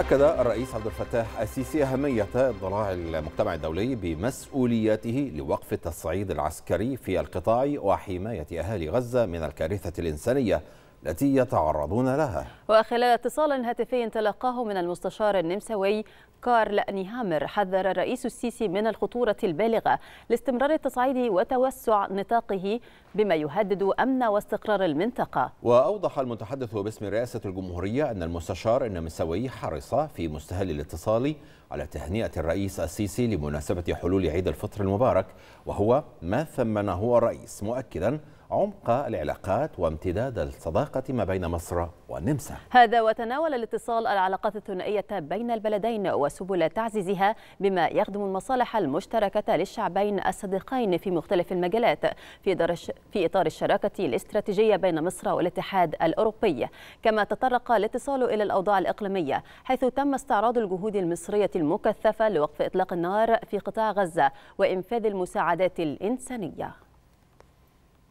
أكد الرئيس عبد الفتاح السيسي أهمية اضلاع المجتمع الدولي بمسؤولياته لوقف التصعيد العسكري في القطاع وحماية أهالي غزة من الكارثة الإنسانية. التي يتعرضون لها. وخلال اتصال هاتفي تلقاه من المستشار النمساوي كارل نيهامر حذر الرئيس السيسي من الخطورة البالغة لاستمرار التصعيد وتوسع نطاقه بما يهدد أمن واستقرار المنطقة. وأوضح المتحدث باسم رئاسة الجمهورية أن المستشار النمساوي حرص في مستهل الاتصال على تهنئة الرئيس السيسي لمناسبة حلول عيد الفطر المبارك وهو ما ثمنه الرئيس مؤكدا عمق العلاقات وامتداد الصداقة. ما بين مصر والنمسا. هذا وتناول الاتصال العلاقات الثنائية بين البلدين وسبل تعزيزها بما يخدم المصالح المشتركة للشعبين الصديقين في مختلف المجالات في, في إطار الشراكة الاستراتيجية بين مصر والاتحاد الأوروبي. كما تطرق الاتصال إلى الأوضاع الإقليمية حيث تم استعراض الجهود المصرية المكثفة لوقف إطلاق النار في قطاع غزة وإنفاذ المساعدات الإنسانية.